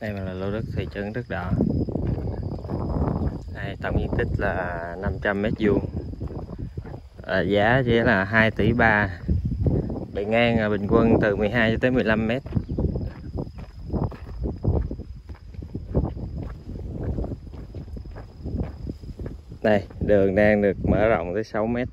đây là lô đất thị trấn đất đỏ. Đây, tổng diện tích là 500 mét vuông. À, giá chỉ là 2 tỷ 3 bề ngang bình quân từ 12 cho tới 15 mét. Đây đường đang được mở rộng tới 6 mét.